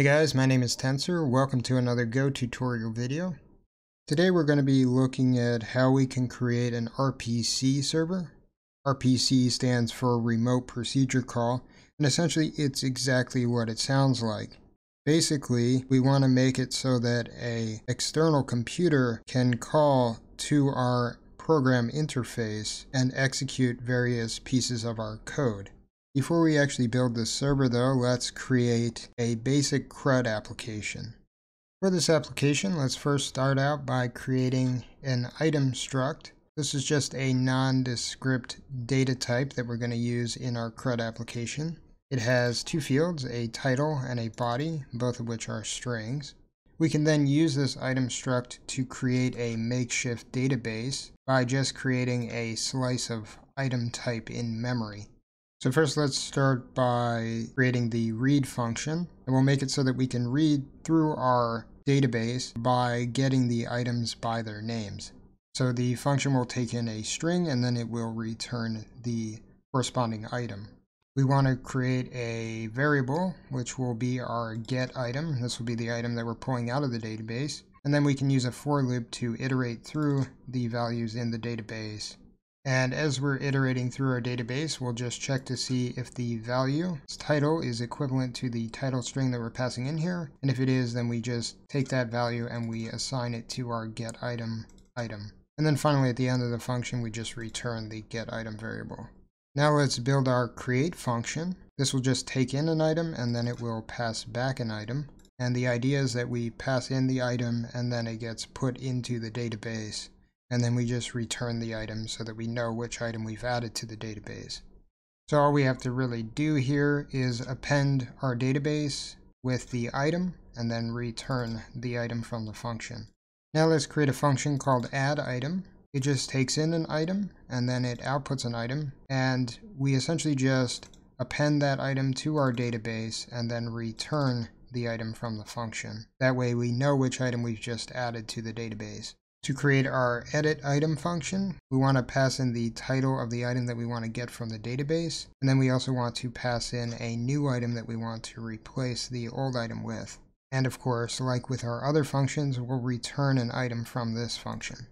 Hey guys, my name is Tensor. Welcome to another Go tutorial video. Today we're going to be looking at how we can create an RPC server. RPC stands for Remote Procedure Call, and essentially it's exactly what it sounds like. Basically, we want to make it so that a external computer can call to our program interface and execute various pieces of our code. Before we actually build this server though, let's create a basic CRUD application. For this application, let's first start out by creating an item struct. This is just a nondescript data type that we're going to use in our CRUD application. It has two fields, a title and a body, both of which are strings. We can then use this item struct to create a makeshift database by just creating a slice of item type in memory. So first let's start by creating the read function and we'll make it so that we can read through our database by getting the items by their names. So the function will take in a string and then it will return the corresponding item. We want to create a variable which will be our get item. This will be the item that we're pulling out of the database. And then we can use a for loop to iterate through the values in the database and as we're iterating through our database, we'll just check to see if the value title is equivalent to the title string that we're passing in here. And if it is, then we just take that value and we assign it to our get item item. And then finally at the end of the function, we just return the get item variable. Now let's build our create function. This will just take in an item and then it will pass back an item. And the idea is that we pass in the item and then it gets put into the database and then we just return the item so that we know which item we've added to the database. So all we have to really do here is append our database with the item and then return the item from the function. Now let's create a function called add item. It just takes in an item and then it outputs an item and we essentially just append that item to our database and then return the item from the function. That way we know which item we've just added to the database. To create our edit item function, we want to pass in the title of the item that we want to get from the database. And then we also want to pass in a new item that we want to replace the old item with. And of course, like with our other functions, we'll return an item from this function.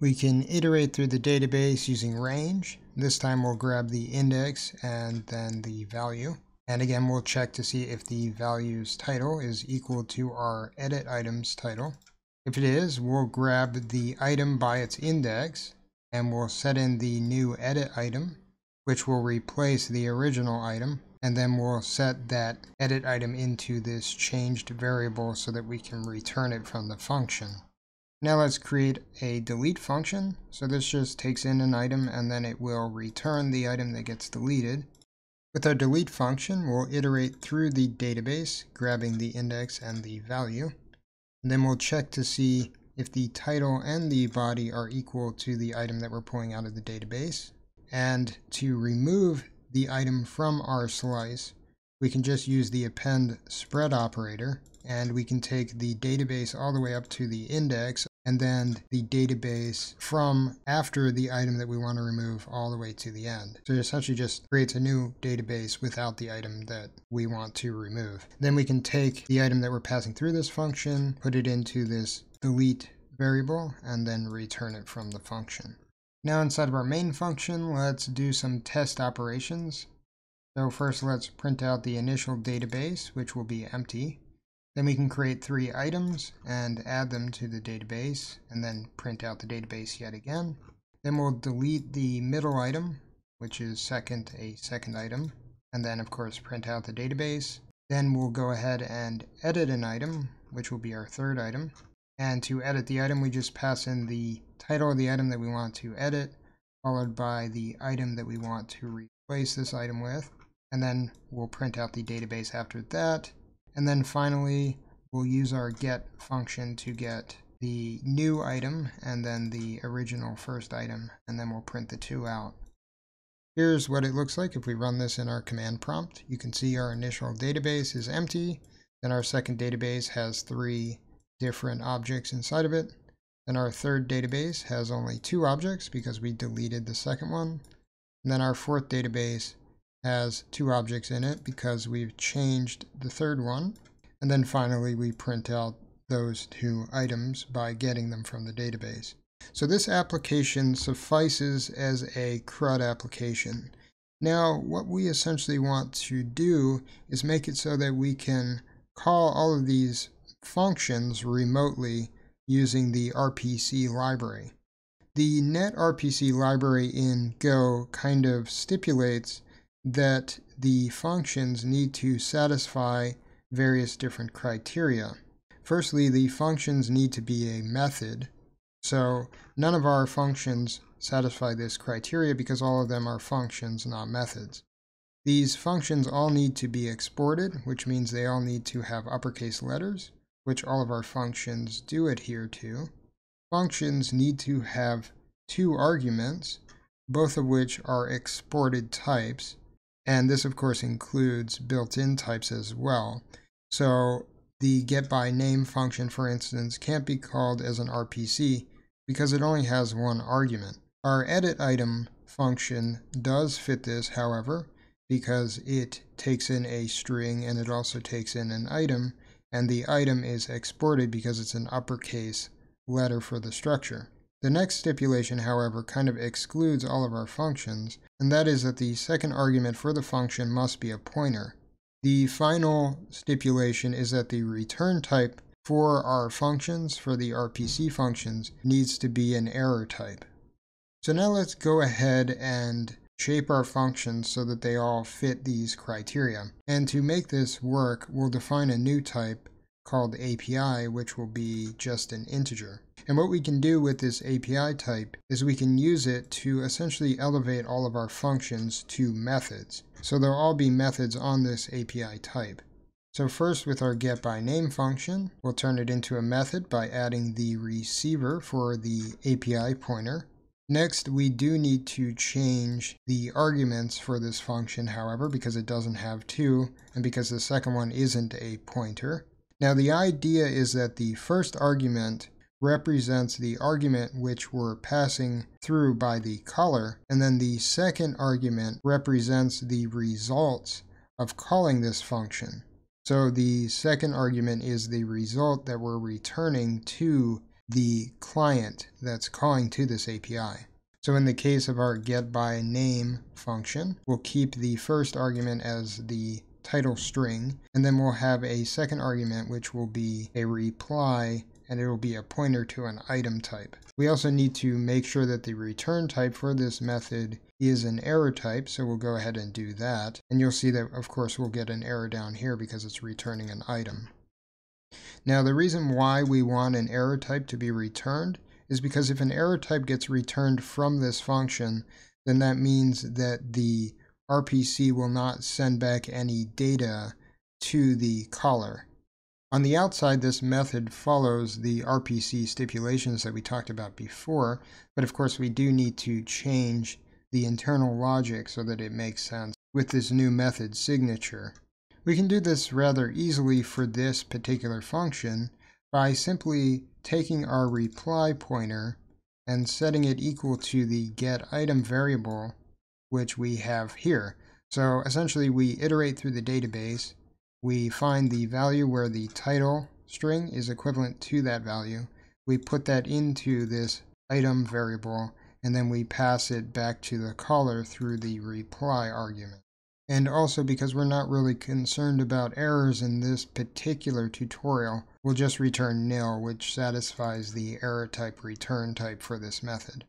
We can iterate through the database using range. This time we'll grab the index and then the value. And again, we'll check to see if the value's title is equal to our edit item's title. If it is, we'll grab the item by its index and we'll set in the new edit item, which will replace the original item. And then we'll set that edit item into this changed variable so that we can return it from the function. Now let's create a delete function. So this just takes in an item and then it will return the item that gets deleted. With our delete function, we'll iterate through the database, grabbing the index and the value. And then we'll check to see if the title and the body are equal to the item that we're pulling out of the database. And to remove the item from our slice, we can just use the append spread operator and we can take the database all the way up to the index and then the database from after the item that we want to remove all the way to the end. So it essentially just creates a new database without the item that we want to remove. Then we can take the item that we're passing through this function, put it into this delete variable, and then return it from the function. Now inside of our main function, let's do some test operations. So first let's print out the initial database, which will be empty. Then we can create three items and add them to the database and then print out the database yet again. Then we'll delete the middle item, which is second a second item, and then of course print out the database. Then we'll go ahead and edit an item, which will be our third item. And to edit the item, we just pass in the title of the item that we want to edit, followed by the item that we want to replace this item with. And then we'll print out the database after that. And then finally, we'll use our get function to get the new item and then the original first item, and then we'll print the two out. Here's what it looks like if we run this in our command prompt. You can see our initial database is empty, then our second database has three different objects inside of it. Then our third database has only two objects because we deleted the second one. And then our fourth database has two objects in it because we've changed the third one. And then finally, we print out those two items by getting them from the database. So this application suffices as a CRUD application. Now, what we essentially want to do is make it so that we can call all of these functions remotely using the RPC library. The netrpc library in Go kind of stipulates that the functions need to satisfy various different criteria. Firstly, the functions need to be a method. So none of our functions satisfy this criteria because all of them are functions, not methods. These functions all need to be exported, which means they all need to have uppercase letters, which all of our functions do adhere to. Functions need to have two arguments, both of which are exported types, and this of course includes built-in types as well. So the getByName function, for instance, can't be called as an RPC because it only has one argument. Our editItem function does fit this, however, because it takes in a string and it also takes in an item, and the item is exported because it's an uppercase letter for the structure. The next stipulation, however, kind of excludes all of our functions, and that is that the second argument for the function must be a pointer. The final stipulation is that the return type for our functions, for the RPC functions, needs to be an error type. So now let's go ahead and shape our functions so that they all fit these criteria. And to make this work, we'll define a new type called API, which will be just an integer. And what we can do with this API type is we can use it to essentially elevate all of our functions to methods. So there'll all be methods on this API type. So first with our getByName function, we'll turn it into a method by adding the receiver for the API pointer. Next, we do need to change the arguments for this function, however, because it doesn't have two, and because the second one isn't a pointer. Now the idea is that the first argument represents the argument which we're passing through by the caller, and then the second argument represents the results of calling this function. So the second argument is the result that we're returning to the client that's calling to this API. So in the case of our getByName function, we'll keep the first argument as the title string, and then we'll have a second argument which will be a reply and it will be a pointer to an item type. We also need to make sure that the return type for this method is an error type, so we'll go ahead and do that. And you'll see that, of course, we'll get an error down here because it's returning an item. Now, the reason why we want an error type to be returned is because if an error type gets returned from this function, then that means that the RPC will not send back any data to the caller. On the outside, this method follows the RPC stipulations that we talked about before, but of course we do need to change the internal logic so that it makes sense with this new method signature. We can do this rather easily for this particular function by simply taking our reply pointer and setting it equal to the getItem variable which we have here. So essentially we iterate through the database, we find the value where the title string is equivalent to that value, we put that into this item variable, and then we pass it back to the caller through the reply argument. And also because we're not really concerned about errors in this particular tutorial, we'll just return nil, which satisfies the error type return type for this method.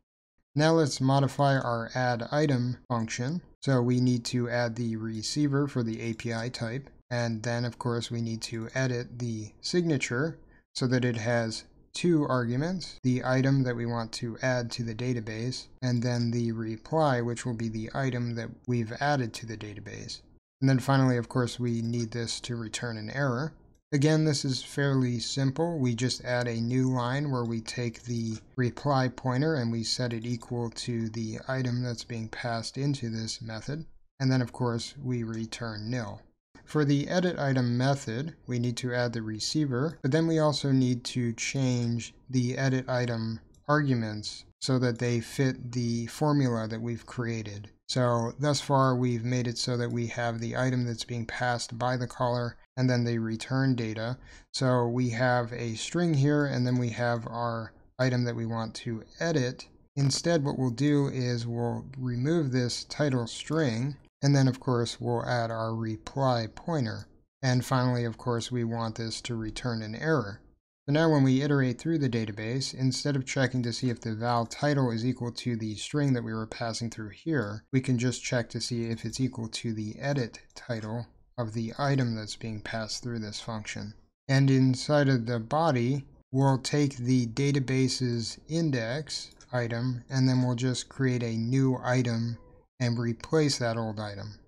Now let's modify our add item function. So we need to add the receiver for the API type. And then of course we need to edit the signature so that it has two arguments, the item that we want to add to the database, and then the reply, which will be the item that we've added to the database. And then finally, of course, we need this to return an error. Again, this is fairly simple. We just add a new line where we take the reply pointer and we set it equal to the item that's being passed into this method. And then, of course, we return nil. For the edit item method, we need to add the receiver, but then we also need to change the edit item arguments so that they fit the formula that we've created. So thus far we've made it so that we have the item that's being passed by the caller and then the return data. So we have a string here, and then we have our item that we want to edit. Instead, what we'll do is we'll remove this title string, and then of course we'll add our reply pointer. And finally, of course, we want this to return an error. So now when we iterate through the database, instead of checking to see if the val title is equal to the string that we were passing through here, we can just check to see if it's equal to the edit title of the item that's being passed through this function. And inside of the body, we'll take the database's index item, and then we'll just create a new item and replace that old item.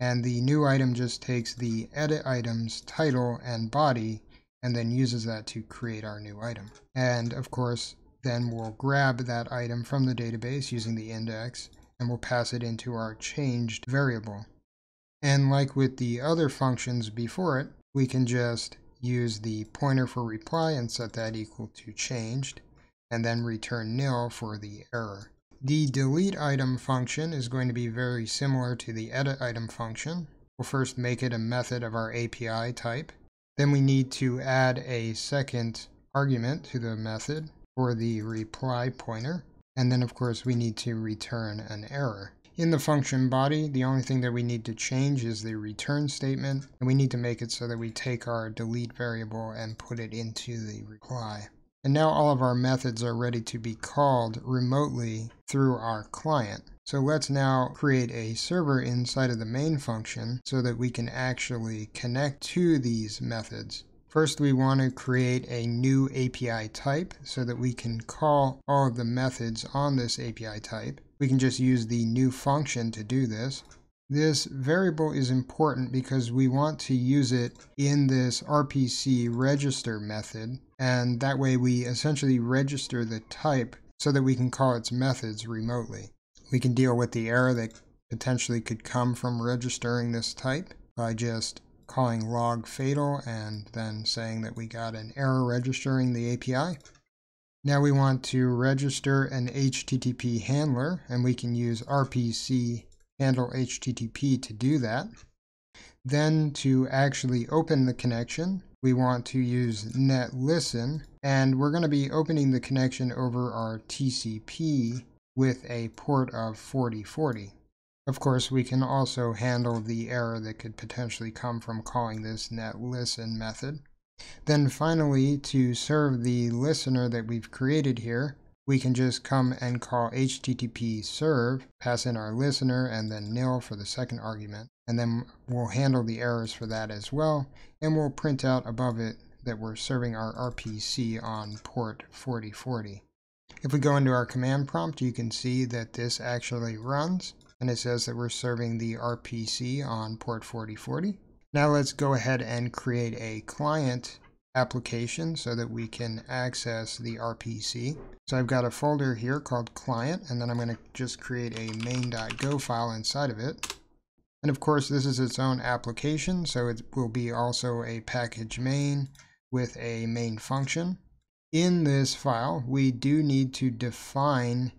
And the new item just takes the edit item's title and body and then uses that to create our new item. And of course, then we'll grab that item from the database using the index and we'll pass it into our changed variable. And like with the other functions before it, we can just use the pointer for reply and set that equal to changed, and then return nil for the error. The delete item function is going to be very similar to the edit item function. We'll first make it a method of our API type, then we need to add a second argument to the method for the reply pointer. And then of course we need to return an error. In the function body, the only thing that we need to change is the return statement, and we need to make it so that we take our delete variable and put it into the reply. And now all of our methods are ready to be called remotely through our client. So let's now create a server inside of the main function so that we can actually connect to these methods. First, we want to create a new API type so that we can call all of the methods on this API type. We can just use the new function to do this. This variable is important because we want to use it in this RPC register method, and that way we essentially register the type so that we can call its methods remotely. We can deal with the error that potentially could come from registering this type by just calling log fatal and then saying that we got an error registering the API. Now we want to register an HTTP handler and we can use RPC handle HTTP to do that. Then to actually open the connection, we want to use net listen and we're going to be opening the connection over our TCP with a port of 4040. Of course, we can also handle the error that could potentially come from calling this net listen method. Then finally, to serve the listener that we've created here, we can just come and call http serve, pass in our listener, and then nil for the second argument. And then we'll handle the errors for that as well, and we'll print out above it that we're serving our RPC on port 4040. If we go into our command prompt, you can see that this actually runs, and it says that we're serving the RPC on port 4040. Now let's go ahead and create a client application so that we can access the RPC. So I've got a folder here called client, and then I'm going to just create a main.go file inside of it. And of course, this is its own application, so it will be also a package main with a main function in this file, we do need to define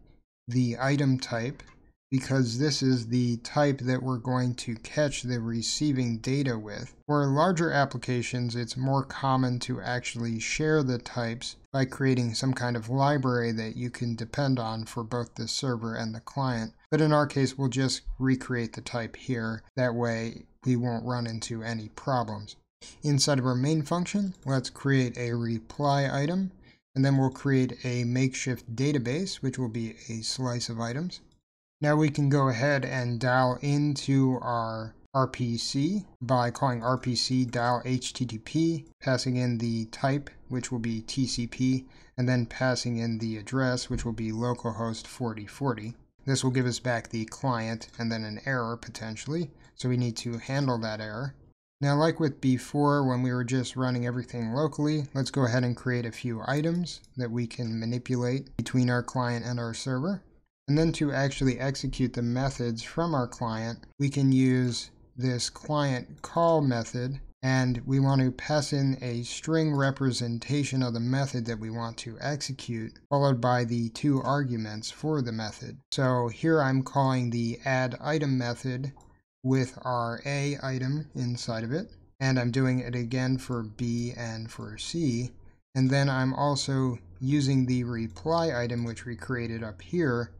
the item type because this is the type that we're going to catch the receiving data with. For larger applications, it's more common to actually share the types by creating some kind of library that you can depend on for both the server and the client. But in our case, we'll just recreate the type here. That way, we won't run into any problems. Inside of our main function, let's create a reply item and then we'll create a makeshift database, which will be a slice of items. Now we can go ahead and dial into our RPC by calling RPC dial HTTP, passing in the type, which will be TCP, and then passing in the address, which will be localhost 4040. This will give us back the client and then an error potentially, so we need to handle that error. Now like with before when we were just running everything locally, let's go ahead and create a few items that we can manipulate between our client and our server. And then to actually execute the methods from our client, we can use this client call method and we want to pass in a string representation of the method that we want to execute, followed by the two arguments for the method. So here I'm calling the add item method with our A item inside of it. and I'm doing it again for B and for C. And then I'm also using the reply item, which we created up here,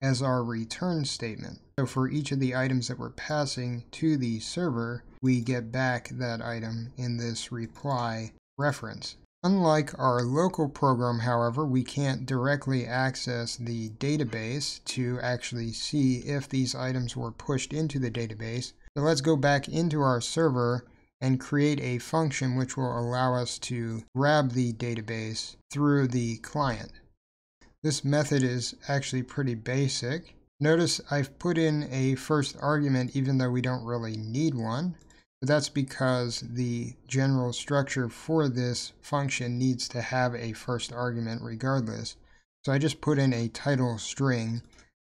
as our return statement. So for each of the items that we're passing to the server, we get back that item in this reply reference. Unlike our local program, however, we can't directly access the database to actually see if these items were pushed into the database. So let's go back into our server and create a function which will allow us to grab the database through the client. This method is actually pretty basic. Notice I've put in a first argument even though we don't really need one. But that's because the general structure for this function needs to have a first argument regardless. So I just put in a title string,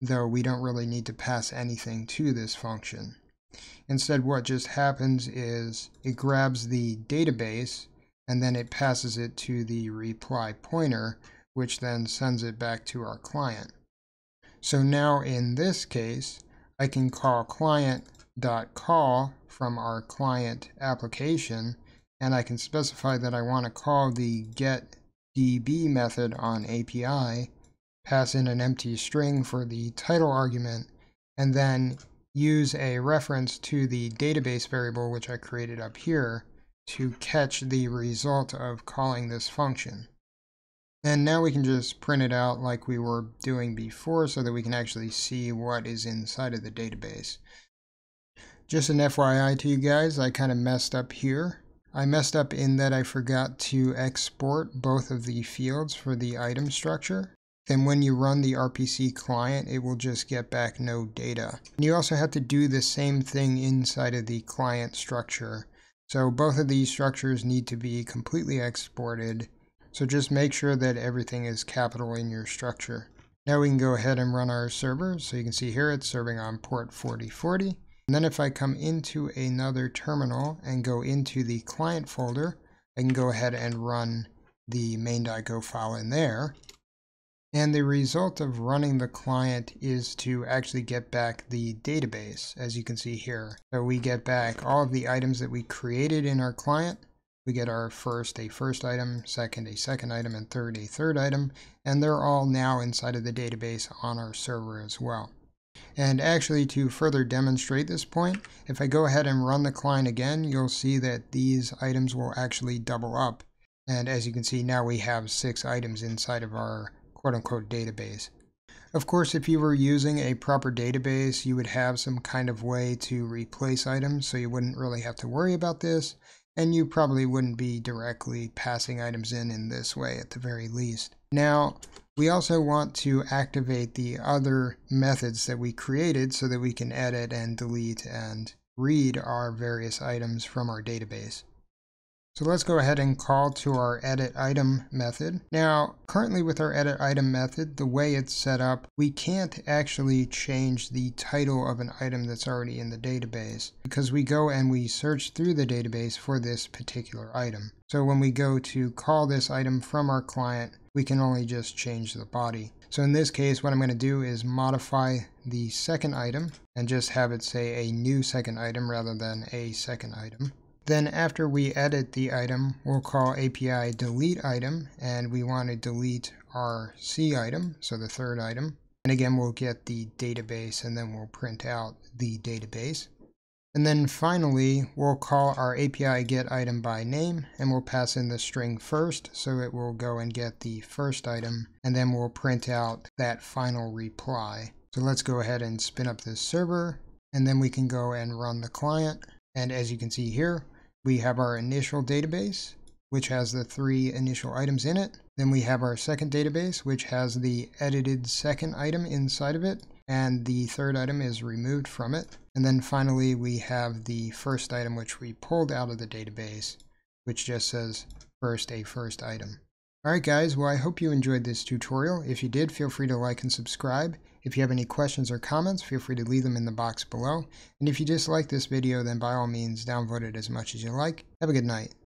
though we don't really need to pass anything to this function. Instead, what just happens is it grabs the database and then it passes it to the reply pointer, which then sends it back to our client. So now in this case, I can call client.call from our client application, and I can specify that I want to call the getDB method on API, pass in an empty string for the title argument, and then use a reference to the database variable which I created up here to catch the result of calling this function. And now we can just print it out like we were doing before so that we can actually see what is inside of the database. Just an FYI to you guys, I kind of messed up here. I messed up in that I forgot to export both of the fields for the item structure. Then when you run the RPC client, it will just get back no data. And you also have to do the same thing inside of the client structure. So both of these structures need to be completely exported. So just make sure that everything is capital in your structure. Now we can go ahead and run our server. So you can see here it's serving on port 4040. And then if I come into another terminal and go into the client folder, I can go ahead and run the main.go file in there. And the result of running the client is to actually get back the database, as you can see here. So we get back all of the items that we created in our client. We get our first a first item, second a second item, and third a third item. And they're all now inside of the database on our server as well. And actually to further demonstrate this point, if I go ahead and run the client again, you'll see that these items will actually double up. And as you can see, now we have six items inside of our quote-unquote database. Of course, if you were using a proper database, you would have some kind of way to replace items, so you wouldn't really have to worry about this, and you probably wouldn't be directly passing items in in this way at the very least. Now, we also want to activate the other methods that we created so that we can edit and delete and read our various items from our database. So let's go ahead and call to our edit item method. Now, currently with our edit item method, the way it's set up, we can't actually change the title of an item that's already in the database because we go and we search through the database for this particular item. So when we go to call this item from our client, we can only just change the body. So in this case, what I'm going to do is modify the second item and just have it say a new second item rather than a second item. Then after we edit the item, we'll call API delete item, and we want to delete our C item, so the third item. And again, we'll get the database, and then we'll print out the database. And then finally, we'll call our API get item by name, and we'll pass in the string first, so it will go and get the first item, and then we'll print out that final reply. So let's go ahead and spin up this server, and then we can go and run the client. And as you can see here, we have our initial database, which has the three initial items in it. Then we have our second database, which has the edited second item inside of it, and the third item is removed from it. And then finally, we have the first item, which we pulled out of the database, which just says first a first item. Alright guys, well I hope you enjoyed this tutorial. If you did, feel free to like and subscribe. If you have any questions or comments, feel free to leave them in the box below. And if you disliked this video, then by all means, downvote it as much as you like. Have a good night.